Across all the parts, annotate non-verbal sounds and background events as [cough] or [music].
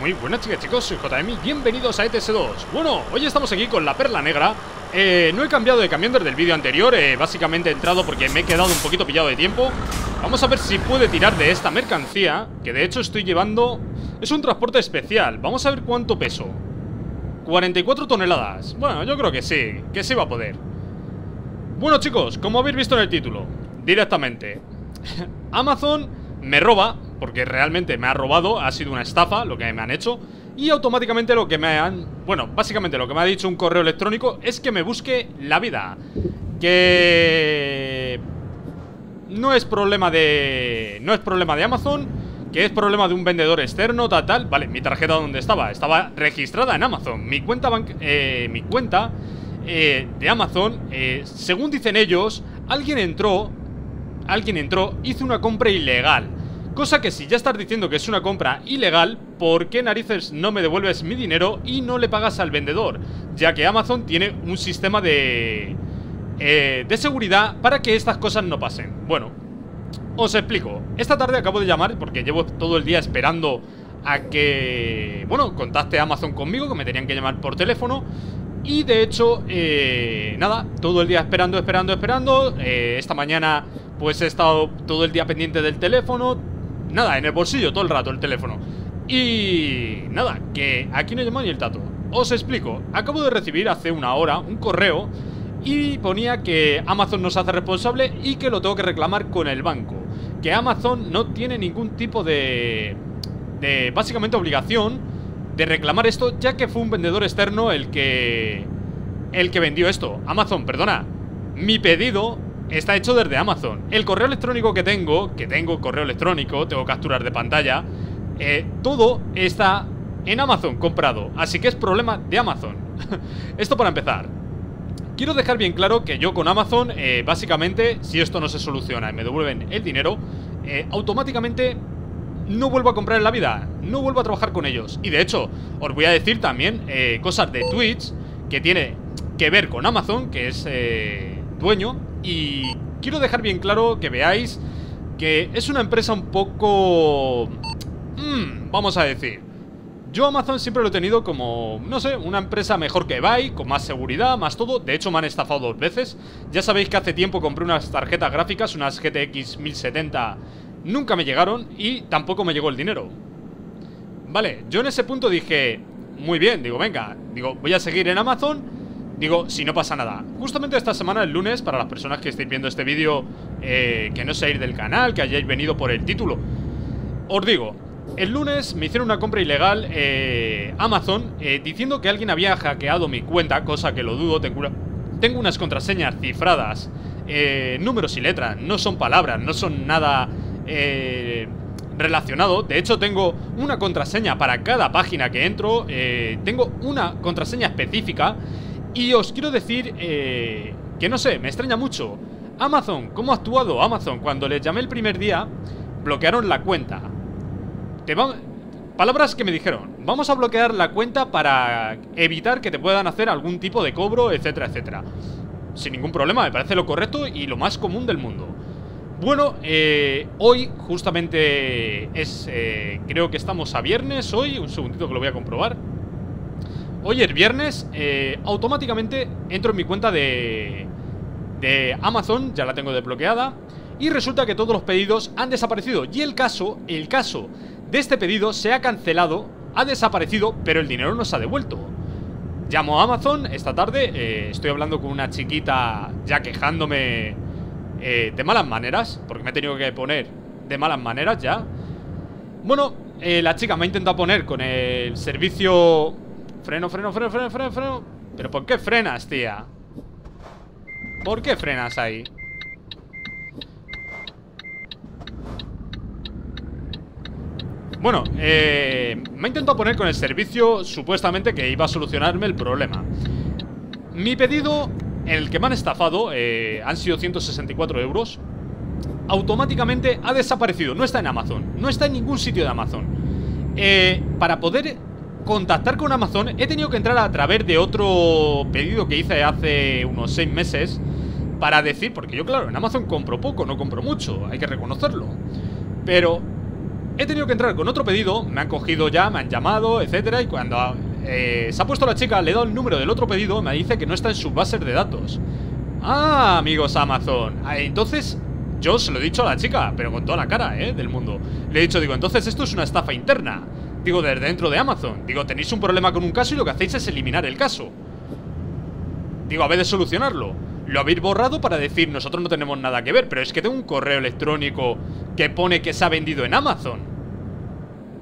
Muy buenas chicas chicos, soy JM bienvenidos a ETS2 Bueno, hoy estamos aquí con la perla negra. Eh, No he cambiado de camión desde el vídeo anterior eh, Básicamente he entrado porque me he quedado un poquito pillado de tiempo. Vamos a ver si puede tirar de esta mercancía Que de hecho estoy llevando... Es un transporte especial. Vamos a ver cuánto peso. 44 toneladas. Bueno, yo creo que sí, que sí va a poder. Bueno chicos, como habéis visto en el título Directamente. [laughs] Amazon me roba porque realmente me ha robado, ha sido una estafa lo que me han hecho y automáticamente lo que me han... Bueno, básicamente lo que me ha dicho un correo electrónico es que me busque la vida. Que... No es problema de... No es problema de Amazon, que es problema de un vendedor externo, tal, tal. Vale, mi tarjeta ¿dónde estaba? Estaba registrada en Amazon. Mi cuenta, eh, mi cuenta eh, de Amazon, eh, según dicen ellos, alguien entró... Alguien entró, hizo una compra ilegal Cosa que si ya estás diciendo que es una compra ilegal, ¿por qué narices no me devuelves mi dinero y no le pagas al vendedor? Ya que Amazon tiene un sistema de... Eh, de seguridad para que estas cosas no pasen. Bueno, os explico. Esta tarde acabo de llamar porque llevo todo el día esperando a que... Bueno, contacte Amazon conmigo, que me tenían que llamar por teléfono. Y de hecho, eh, nada, todo el día esperando, esperando, esperando. Eh, esta mañana pues he estado todo el día pendiente del teléfono Nada, en el bolsillo todo el rato el teléfono. Y nada, que aquí no llamo ni el tato. Os explico, acabo de recibir hace una hora un correo Y ponía que Amazon nos hace responsable y que lo tengo que reclamar con el banco. Que Amazon no tiene ningún tipo de... De básicamente obligación de reclamar esto Ya que fue un vendedor externo el que... El que vendió esto. Amazon, perdona. Mi pedido está hecho desde Amazon. El correo electrónico que tengo, que tengo correo electrónico, tengo capturas de pantalla, eh, todo está en Amazon comprado. Así que es problema de Amazon. [laughs] esto para empezar. Quiero dejar bien claro que yo con Amazon, eh, básicamente, si esto no se soluciona y me devuelven el dinero, eh, automáticamente no vuelvo a comprar en la vida, no vuelvo a trabajar con ellos. Y de hecho, os voy a decir también cosas de Twitch que tiene que ver con Amazon, que es dueño, y quiero dejar bien claro que veáis que es una empresa un poco... Mmm, vamos a decir. Yo Amazon siempre lo he tenido como, no sé, una empresa mejor que eBay, con más seguridad, más todo. De hecho me han estafado dos veces. Ya sabéis que hace tiempo compré unas tarjetas gráficas, unas GTX 1070, nunca me llegaron y tampoco me llegó el dinero. Vale, yo en ese punto dije, muy bien, digo, venga, digo, voy a seguir en Amazon Digo, si no pasa nada. Justamente esta semana, el lunes, para las personas que estéis viendo este vídeo eh, Que no seáis del canal, que hayáis venido por el título Os digo, el lunes me hicieron una compra ilegal eh, Amazon eh, Diciendo que alguien había hackeado mi cuenta Cosa que lo dudo, tengo, tengo unas contraseñas cifradas Números y letras, no son palabras, no son nada relacionado. De hecho tengo una contraseña para cada página que entro Tengo una contraseña específica y os quiero decir eh, que no sé, me extraña mucho. Amazon, ¿cómo ha actuado Amazon? Cuando les llamé el primer día, bloquearon la cuenta. Te Palabras que me dijeron, vamos a bloquear la cuenta para evitar que te puedan hacer algún tipo de cobro, etcétera, etcétera. Sin ningún problema, me parece lo correcto y lo más común del mundo. Bueno, eh, hoy justamente es, eh, creo que estamos a viernes hoy, un segundito que lo voy a comprobar. Hoy es viernes, eh, automáticamente entro en mi cuenta de, de Amazon, ya la tengo desbloqueada, y resulta que todos los pedidos han desaparecido. Y el caso, el caso de este pedido se ha cancelado, ha desaparecido, pero el dinero no se ha devuelto. Llamo a Amazon esta tarde, eh, estoy hablando con una chiquita ya quejándome eh, de malas maneras, porque me he tenido que poner de malas maneras ya. Bueno, la chica me ha intentado poner con el servicio Freno, freno, freno, freno, freno, freno ¿Pero por qué frenas, tía? ¿Por qué frenas ahí? Bueno, eh, me ha intentado poner con el servicio supuestamente que iba a solucionarme el problema. Mi pedido, el que me han estafado, eh, han sido 164 euros, automáticamente ha desaparecido. No está en Amazon, no está en ningún sitio de Amazon. Eh, para poder contactar con Amazon He tenido que entrar a través de otro pedido que hice hace unos 6 meses Para decir, porque yo claro, en Amazon compro poco, no compro mucho Hay que reconocerlo Pero he tenido que entrar con otro pedido, me han cogido ya, me han llamado, etcétera, y cuando eh, se ha puesto la chica, le he dado el número del otro pedido, me dice que no está en su base de datos. Ah, amigos Amazon. Ah, entonces, yo se lo he dicho a la chica, pero con toda la cara, ¿eh? Del mundo. Le he dicho, digo, entonces esto es una estafa interna. Digo, desde dentro de Amazon. Digo, tenéis un problema con un caso y lo que hacéis es eliminar el caso. Digo, ver de solucionarlo. Lo habéis borrado para decir, nosotros no tenemos nada que ver, pero es que tengo un correo electrónico que pone que se ha vendido en Amazon.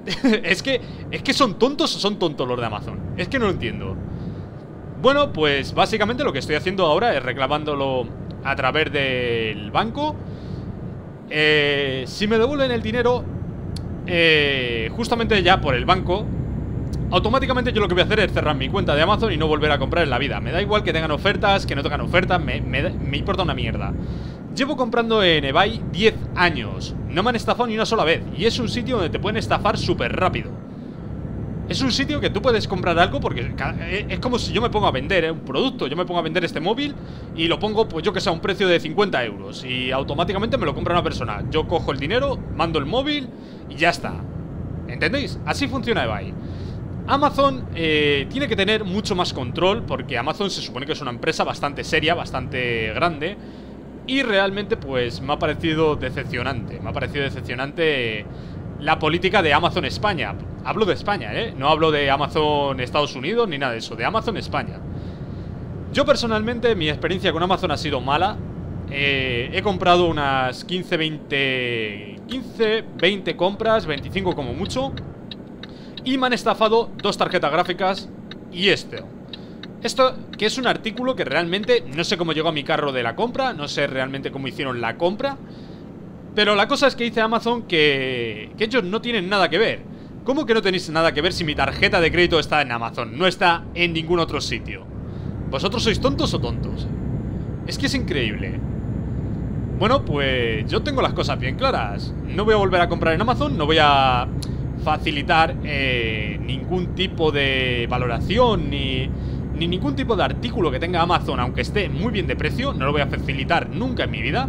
[laughs] es que es que son tontos o son tontos los de Amazon. Es que no lo entiendo. Bueno, pues básicamente lo que estoy haciendo ahora es reclamándolo a través del banco. Eh, si me devuelven el dinero, eh, justamente ya por el banco, automáticamente yo lo que voy a hacer es cerrar mi cuenta de Amazon y no volver a comprar en la vida. Me da igual que tengan ofertas, que no tengan ofertas, me, me importa una mierda. Llevo comprando en eBay 10 años. No me han estafado ni una sola vez. Y es un sitio donde te pueden estafar súper rápido. Es un sitio que tú puedes comprar algo porque eh, es como si yo me pongo a vender eh, un producto. Yo me pongo a vender este móvil y lo pongo, pues yo que sé, a un precio de 50 euros. Y automáticamente me lo compra una persona. Yo cojo el dinero, mando el móvil y ya está. ¿Entendéis? Así funciona eBay. Amazon eh, tiene que tener mucho más control porque Amazon se supone que es una empresa bastante seria, bastante grande. Y realmente pues me ha parecido decepcionante. Me ha parecido decepcionante la política de Amazon España. Hablo de España, ¿eh? No hablo de Amazon Estados Unidos ni nada de eso, de Amazon España. Yo personalmente, mi experiencia con Amazon ha sido mala. Eh, he comprado unas 15, 20... 15, 20 compras, 25 como mucho. Y me han estafado dos tarjetas gráficas y este. Esto, que es un artículo que realmente no sé cómo llegó a mi carro de la compra, no sé realmente cómo hicieron la compra. Pero la cosa es que dice Amazon que, que ellos no tienen nada que ver. ¿Cómo que no tenéis nada que ver si mi tarjeta de crédito está en Amazon? No está en ningún otro sitio. ¿Vosotros sois tontos o tontos? Es que es increíble. Bueno, pues yo tengo las cosas bien claras. No voy a volver a comprar en Amazon, no voy a facilitar eh, ningún tipo de valoración ni, ni ningún tipo de artículo que tenga Amazon, aunque esté muy bien de precio. No lo voy a facilitar nunca en mi vida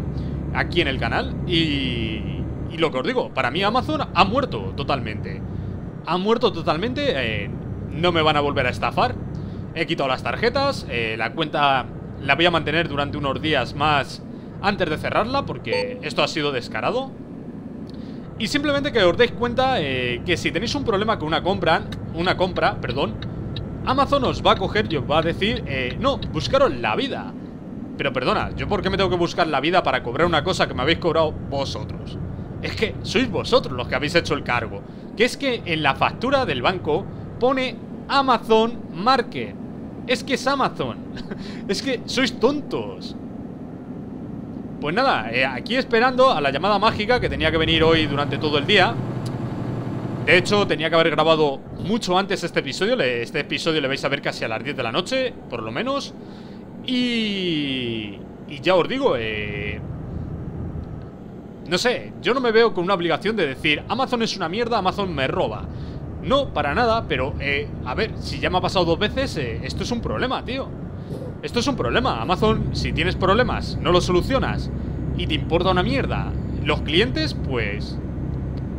aquí en el canal. Y, y lo que os digo, para mí Amazon ha muerto totalmente. Ha muerto totalmente. Eh, no me van a volver a estafar. He quitado las tarjetas. Eh, la cuenta la voy a mantener durante unos días más antes de cerrarla porque esto ha sido descarado. Y simplemente que os deis cuenta eh, que si tenéis un problema con una compra, una compra, perdón, Amazon os va a coger y os va a decir, no, buscaros la vida. Pero perdona, ¿yo por qué me tengo que buscar la vida para cobrar una cosa que me habéis cobrado vosotros? Es que sois vosotros los que habéis hecho el cargo. Que es que en la factura del banco pone Amazon Market. Es que es Amazon. [laughs] es que sois tontos. Pues nada, eh, aquí esperando a la llamada mágica que tenía que venir hoy durante todo el día. De hecho, tenía que haber grabado mucho antes este episodio. Este episodio le vais a ver casi a las 10 de la noche, por lo menos. Y... Y ya os digo, eh... No sé, yo no me veo con una obligación de decir Amazon es una mierda, Amazon me roba. No, para nada, pero, eh, a ver, si ya me ha pasado dos veces, eh, esto es un problema, tío. Esto es un problema. Amazon, si tienes problemas, no los solucionas Y te importa una mierda Los clientes, pues...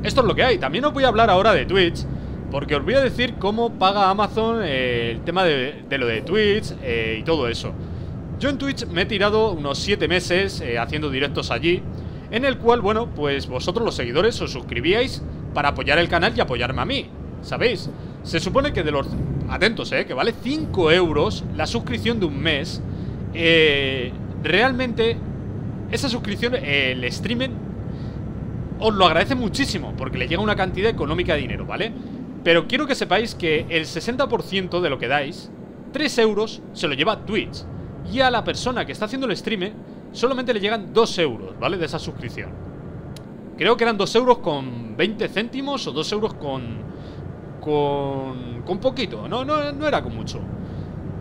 Esto es lo que hay. También os voy a hablar ahora de Twitch Porque os voy a decir cómo paga Amazon eh, el tema de, de, lo de Twitch eh, y todo eso yo en Twitch me he tirado unos 7 meses eh, haciendo directos allí, en el cual, bueno, pues vosotros los seguidores os suscribíais para apoyar el canal y apoyarme a mí, ¿sabéis? Se supone que de los... Atentos, ¿eh? Que vale 5 euros la suscripción de un mes. Eh, realmente, esa suscripción, el streaming, os lo agradece muchísimo, porque le llega una cantidad económica de dinero, ¿vale? Pero quiero que sepáis que el 60% de lo que dais, 3 euros, se lo lleva Twitch. Y a la persona que está haciendo el stream Solamente le llegan 2 euros, ¿vale? De esa suscripción. Creo que eran 2 euros con 20 céntimos O 2 euros con... Con... Con poquito. No, no, no era con mucho.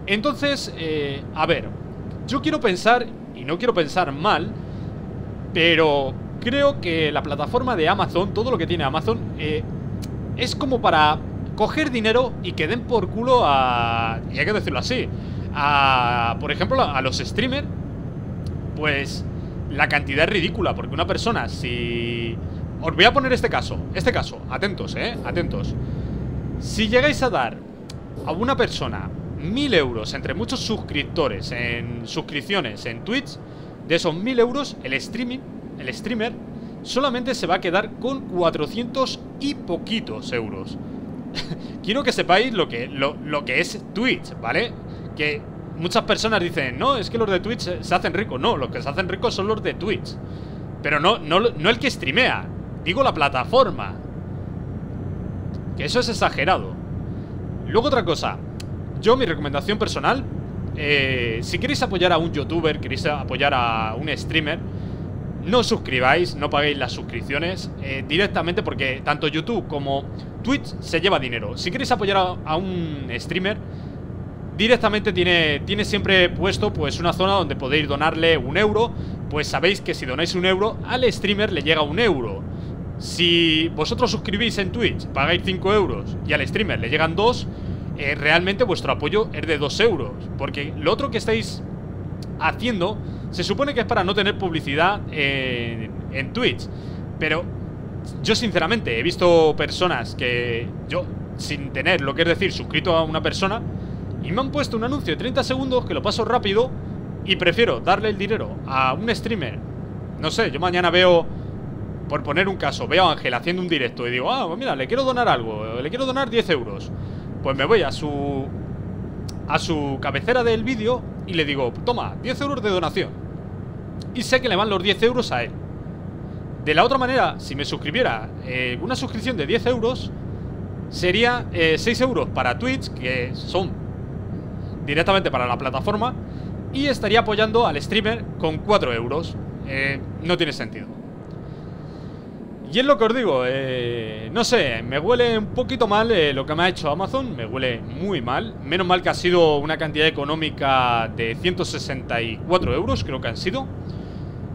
Entonces, eh, a ver Yo quiero pensar, y no quiero pensar mal Pero creo que la plataforma de Amazon Todo lo que tiene Amazon eh, Es como para coger dinero y que den por culo a... Y hay que decirlo así a, por ejemplo, a los streamers, pues la cantidad es ridícula, porque una persona, si os voy a poner este caso, este caso, atentos, eh, atentos. Si llegáis a dar a una persona mil euros entre muchos suscriptores en suscripciones en Twitch, de esos mil euros, el streaming, el streamer, solamente se va a quedar con 400 y poquitos euros. [laughs] Quiero que sepáis lo que, lo, lo que es Twitch, ¿vale? Que muchas personas dicen, no, es que los de Twitch se hacen ricos. No, los que se hacen ricos son los de Twitch. Pero no, no, no el que streamea. Digo la plataforma. Que eso es exagerado. Luego otra cosa. Yo, mi recomendación personal, eh, si queréis apoyar a un youtuber, queréis apoyar a un streamer, no suscribáis, no paguéis las suscripciones eh, directamente porque tanto YouTube como Twitch se lleva dinero. Si queréis apoyar a un streamer, directamente tiene, tiene siempre puesto pues una zona donde podéis donarle un euro. Pues sabéis que si donáis un euro, al streamer le llega un euro. Si vosotros suscribís en Twitch, pagáis 5 euros y al streamer le llegan 2 eh, Realmente vuestro apoyo es de 2 euros. Porque lo otro que estáis haciendo se supone que es para no tener publicidad en, en Twitch. Pero yo sinceramente he visto personas que yo, sin tener lo que es decir, suscrito a una persona y me han puesto un anuncio de 30 segundos que lo paso rápido y prefiero darle el dinero a un streamer. No sé, yo mañana veo, por poner un caso, veo a Ángel haciendo un directo y digo, ah, pues mira, le quiero donar algo, le quiero donar 10 euros. Pues me voy a su a su cabecera del vídeo y le digo, toma, 10 euros de donación. Y sé que le van los 10 euros a él. De la otra manera, si me suscribiera eh, una suscripción de 10 euros, sería 6 eh, euros para Twitch, que son directamente para la plataforma y estaría apoyando al streamer con 4 euros. Eh, no tiene sentido. Y es lo que os digo, eh, no sé, me huele un poquito mal eh, lo que me ha hecho Amazon, me huele muy mal. Menos mal que ha sido una cantidad económica de 164 euros, creo que han sido.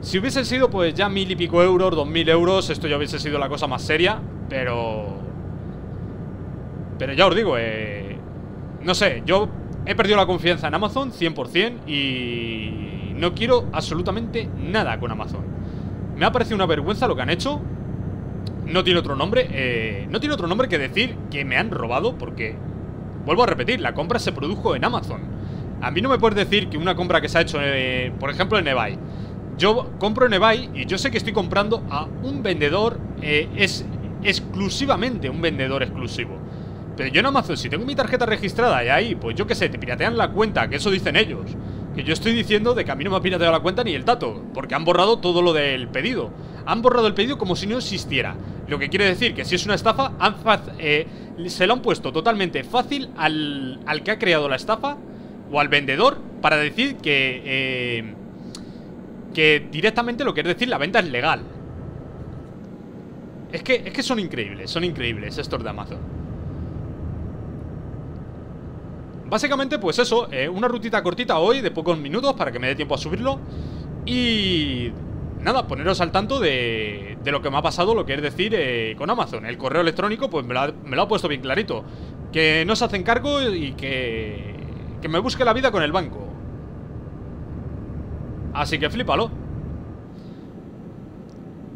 Si hubiese sido pues ya mil y pico euros, dos mil euros, esto ya hubiese sido la cosa más seria, pero... Pero ya os digo, eh... No sé, yo He perdido la confianza en Amazon 100% y no quiero absolutamente nada con Amazon. Me ha parecido una vergüenza lo que han hecho. No tiene otro nombre. Eh, no tiene otro nombre que decir que me han robado porque, vuelvo a repetir, la compra se produjo en Amazon. A mí no me puedes decir que una compra que se ha hecho, eh, por ejemplo, en eBay. Yo compro en eBay y yo sé que estoy comprando a un vendedor, eh, es exclusivamente un vendedor exclusivo. Pero yo en Amazon, si tengo mi tarjeta registrada y ahí, pues yo qué sé, te piratean la cuenta, que eso dicen ellos. Que yo estoy diciendo de que a mí no me ha pirateado la cuenta ni el tato, porque han borrado todo lo del pedido. Han borrado el pedido como si no existiera. Lo que quiere decir que si es una estafa, eh, se lo han puesto totalmente fácil al, al, que ha creado la estafa o al vendedor para decir que, eh, que directamente lo que es decir la venta es legal. Es que, es que son increíbles, son increíbles estos de Amazon. Básicamente, pues eso, eh, una rutita cortita hoy de pocos minutos para que me dé tiempo a subirlo. Y nada, poneros al tanto de, de lo que me ha pasado, lo que es decir, eh, con Amazon. El correo electrónico, pues me lo, ha, puesto bien clarito. Que no se hacen cargo y que, que me busque la vida con el banco. Así que flipalo.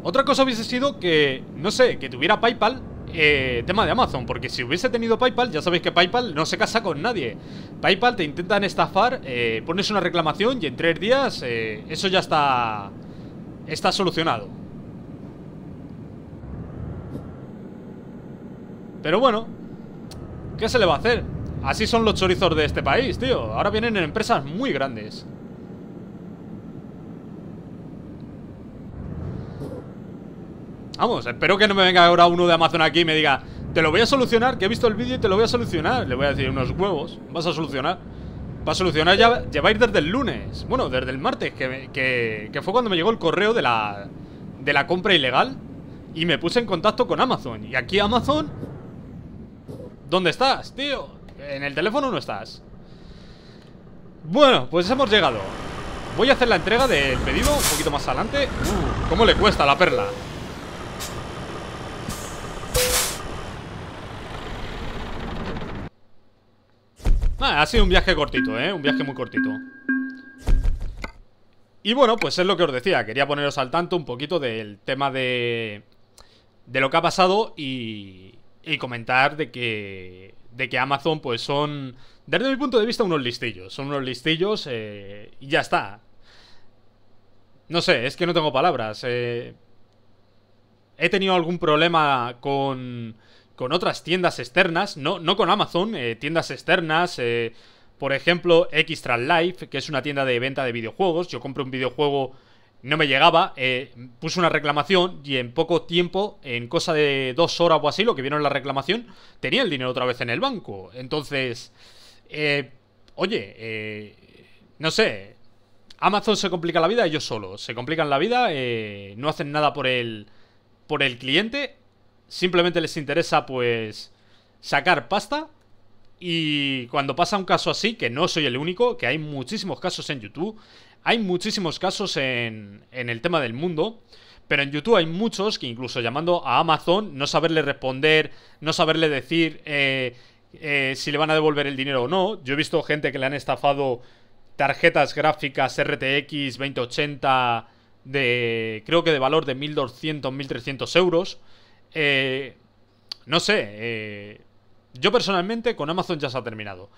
Otra cosa hubiese sido que, no sé, que tuviera Paypal eh, tema de Amazon Porque si hubiese tenido Paypal, ya sabéis que Paypal no se casa con nadie. Paypal te intentan estafar, eh, pones una reclamación y en tres días eh, eso ya está, está solucionado. Pero bueno, ¿qué se le va a hacer? Así son los chorizos de este país, tío. Ahora vienen en empresas muy grandes Vamos, espero que no me venga ahora uno de Amazon aquí y me diga Te lo voy a solucionar, que he visto el vídeo y te lo voy a solucionar Le voy a decir unos huevos, vas a solucionar Va a solucionar ya, lleváis desde el lunes Bueno, desde el martes que, que, fue cuando me llegó el correo de la, de la compra ilegal Y me puse en contacto con Amazon. Y aquí Amazon ¿Dónde estás, tío? En el teléfono no estás. Bueno, pues hemos llegado. Voy a hacer la entrega del pedido un poquito más adelante. Uh, ¿Cómo le cuesta la perla? Ha sido un viaje cortito, ¿eh? Un viaje muy cortito Y bueno, pues es lo que os decía Quería poneros al tanto un poquito del tema de... de lo que ha pasado y, y comentar de que, de que Amazon pues son, desde mi punto de vista, unos listillos. Son unos listillos eh, y ya está. No sé, es que no tengo palabras. Eh, he tenido algún problema con, con otras tiendas externas, no, no con Amazon, eh, tiendas externas, eh, por ejemplo, Extra Life, que es una tienda de venta de videojuegos. Yo compré un videojuego, no me llegaba, eh, puse una reclamación y en poco tiempo, en cosa de dos horas o así, lo que vieron la reclamación, tenía el dinero otra vez en el banco. Entonces, oye, no sé, Amazon se complica la vida ellos solos, se complican la vida, no hacen nada por el, por el cliente, simplemente les interesa pues sacar pasta y cuando pasa un caso así, que no soy el único, que hay muchísimos casos en YouTube, hay muchísimos casos en, en el tema del mundo, pero en YouTube hay muchos que incluso llamando a Amazon, no saberle responder, no saberle decir eh, eh, si le van a devolver el dinero o no. Yo he visto gente que le han estafado tarjetas gráficas RTX 2080 de, creo que de valor de 1200, 1300 euros. Eh, no sé, eh, yo personalmente con Amazon ya se ha terminado.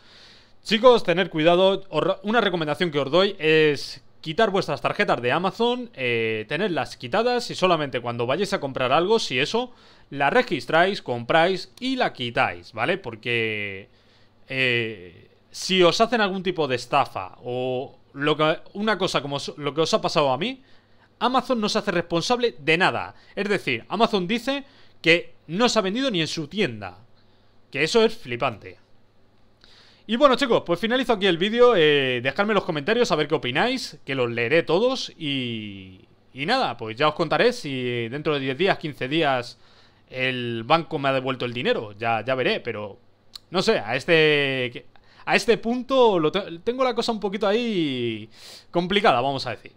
Chicos, tener cuidado. Una recomendación que os doy es quitar vuestras tarjetas de Amazon, eh, tenerlas quitadas y solamente cuando vayáis a comprar algo, si eso, la registráis, compráis y la quitáis, ¿vale? Porque eh, si os hacen algún tipo de estafa o lo que, una cosa como lo que os ha pasado a mí, Amazon no se hace responsable de nada. Es decir, Amazon dice que no se ha vendido ni en su tienda. Que eso es flipante. Y bueno chicos, pues finalizo aquí el vídeo, eh, dejadme en los comentarios a ver qué opináis, que los leeré todos y... Y nada, pues ya os contaré si dentro de 10 días, 15 días el banco me ha devuelto el dinero, ya, ya veré, pero no sé, a este... A este punto tengo la cosa un poquito ahí complicada, vamos a decir.